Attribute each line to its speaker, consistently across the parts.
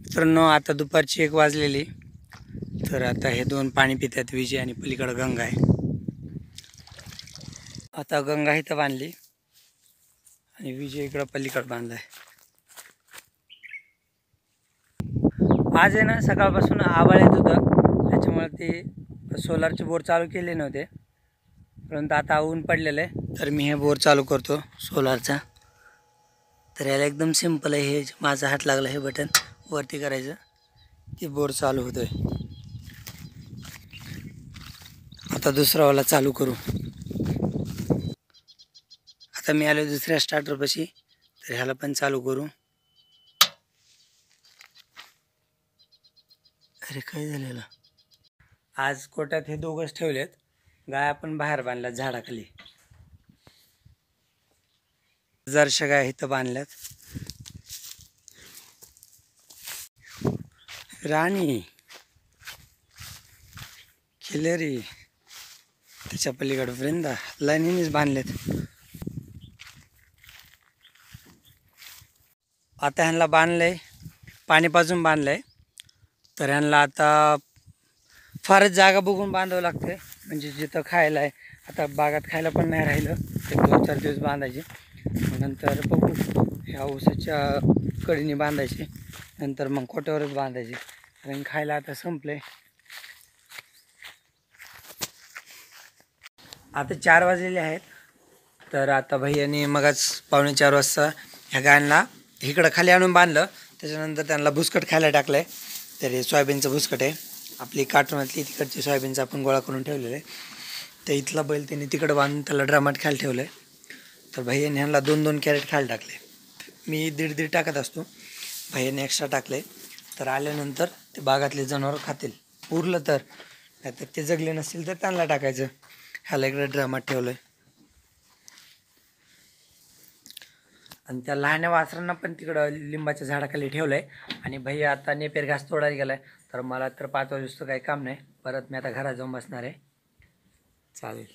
Speaker 1: मित्रांनो आता दुपारची एक वाजलेली. तर आता हे दोन पाणी पितात विजय आणि पलीकडं गंगा आहे. आता गंगा इथं बांधली आणि विजय इकडं पलीकडं बांधलाय. आज आहे ना सकाळपासून आवाळ येत होतं. त्याच्यामुळे ते सोलारचे बोर चालू केले नव्हते. परंतु आता ऊन पडलेलं आहे. तर मी हे बोर चालू करतो सोलारचा तर याला एकदम सिंपल आहे हे माझा हात लागला हे बटन वरती करायचं की बोर चालू होतोय. आता दुसरावाला चालू करू. आता मी आलो दुसऱ्या स्टार्टरपाशी तर ह्याला पण चालू करू. अरे काय झालेलं आज कोट्यात हे दोघंच ठेवलेत. गाय पण बाहेर बांधल्यात झाडाखाली. जरशा गाय इथं बांधल्यात. राणी खिलरी त्याच्या पलीकडं वृंदा लाईनीनेच बांधलेत. आता ह्यांना बांधलंय पाणी पाजून बांधलंय. तर ह्यांना आता फारच जागा बघून बांधावं लागते म्हणजे जिथं खायला आहे आता बागात खायला पण नाही राहिलं. एक दोन चार दिवस बांधायचे. नंतर बघू. ह्या ऊसाच्या कडीने बांधायचे. नंतर मग कोट्यावरच बांधायचे. कारण खायला आता संपले आता चार वाजलेले आहेत. तर आता भैयाने मगच पावणे चार वाजता ह्या गायांना इकडं खाली आणून बांधलं. त्याच्यानंतर त्यांना भुसकट खायला टाकलं आहे तर हे सोयाबीनचं भुसकट आहे. आपली कार्टूनातली तिकडची सोयाबीनचं आपण गोळा करून ठेवलेलं आहे. तर इथला बैल त्यांनी तिकडं बांधून त्याला ड्रामात खायला ठेवलं आहे तर भैयाने ह्यांना दोन दोन कॅरेट खायला टाकले. मी दीड दीड टाकत असतो. भैयाने एक्स्ट्रा टाकले. तर आल्यानंतर ते बागातले जनावर खातील. उरलं तर. नाहीतर ते जगले नसतील तर त्यांना टाकायचं. ह्याला इकडे ड्रामात ठेवलं आहे आणि त्या लहान वासरांना पण तिकडं लिंबाच्या झाडाखाली ठेवलं आहे आणि भैया आता नेपेर घास तोडायला गेला आहे तर मला तर पाच वाजेचं काही काम नाही. परत मी आता घरात जाऊन बसणार आहे. चालेल.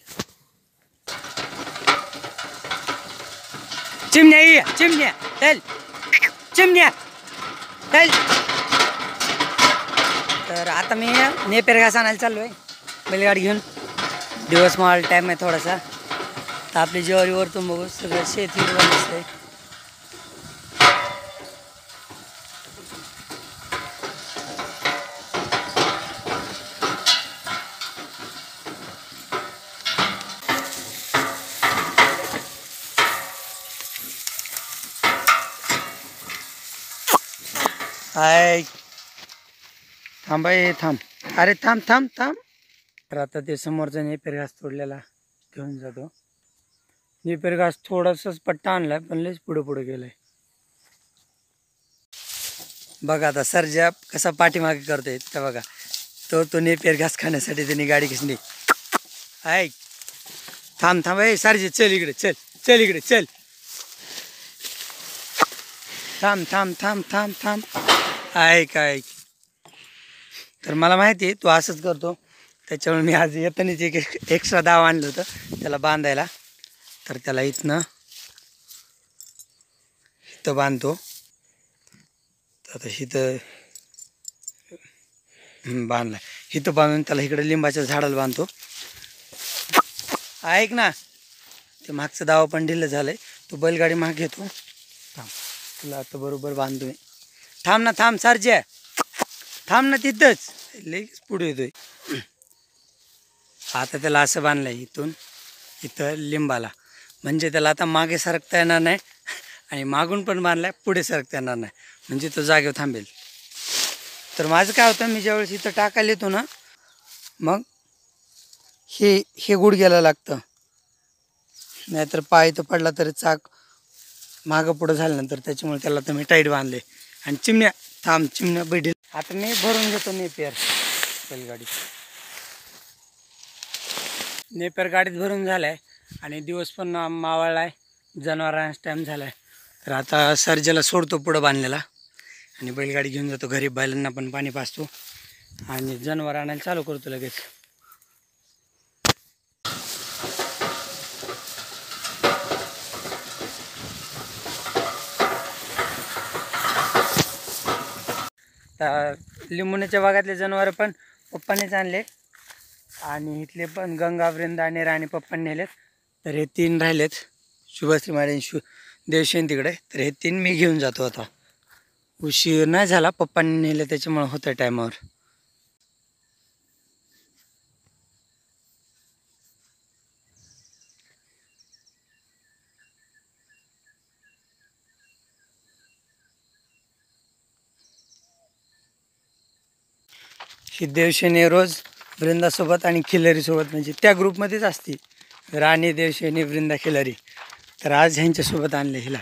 Speaker 1: Темнее! Темнее! चिमण्या Темнее! चिमण्या चल तर आता मी नेपेर घास आणायला चाललो आहे बैलगाडी घेऊन दिवस माल टाईम आहे थोडासा तर आपली ज्वारी वरतून बघू सगळं शेती दिसतंय आय थांबाय थांब. अरे थांब थांब थांब. तर आता ते समोरचा नेपेर घास तोडलेला घेऊन जातो. नेपेर घास थोडासाच पट्टा आणलाय पण लयच पुढे पुढे गेलाय. बघा आता सरजा कसा पाठीमागे करतोय तर बघा. तो तो नेपेर घास खाण्यासाठी त्यांनी गाडी घेसली ऐक थांब थांब ए सरजे चल इकडे चल चल इकडे चल. थांब थांब थांब थांब थांब. ऐक ऐक. तर मला माहिती आहे तू असंच करतो. त्याच्यामुळे मी आज येतानीच एक एक्स्ट्रा दाव आणलं होतं त्याला बांधायला. तर त्याला इथनं इथं बांधतो. तर आता इथं बांधला. इथं बांधून त्याला इकडे लिंबाच्या झाडाला बांधतो. ऐक ना ते मागचं दावा पण दिलं झालं आहे तू बैलगाडी माग घेतो थांब. तुला आता बरोबर बांधतोय थांब ना थांब सारज्या. थांब ना तिथंच. लगेच पुढे येतोय. आता त्याला असं बांधलंय इथून इथं लिंबाला. म्हणजे त्याला आता मागे सरकता येणार नाही आणि मागून पण बांधलाय पुढे सरकता येणार नाही. म्हणजे तो जागेवर थांबेल. तर माझं काय होतं मी ज्यावेळेस इथं टाकायला येतो ना मग हे हे गुडघ्याला लागतं. नाहीतर पाय इथं पडला तरी चाक मागं पुढं झाल्यानंतर त्याच्यामुळे त्याला तर मी टाईट बांधले. आणि चिमण्या थांब चिमण्या बैठील आता मी भरून घेतो नेपियर बैलगाडी. नेपियर गाडीत भरून झालाय आणि दिवस पण मावळला आहे जनावरांचा टाईम झाला आहे तर आता सर्जेला सोडतो पुढं बांधलेला. आणि बैलगाडी घेऊन जातो घरी बैलांना पण पाणी पाचतो आणि जनावर आणायला चालू करतो लगेच. आता लिंबुण्याच्या भागातले जनावरं पण पप्पानेच आणले. आणि इथले पण गंगा वृंदा आणि राणी पप्पांनी नेलेत. तर हे तीन राहिलेत. शुभश्री महाराज शु देवशेन तिकडे. तर हे तीन मी घेऊन जातो आता. उशीर नाही झाला पप्पांनी नेले त्याच्यामुळं होतं टायमावर ही देवशेनी रोज वृंदासोबत आणि खिलरीसोबत म्हणजे त्या ग्रुपमध्येच असते राणी देवशेनी वृंदा खिलरी तर आज ह्यांच्यासोबत आणले हिला.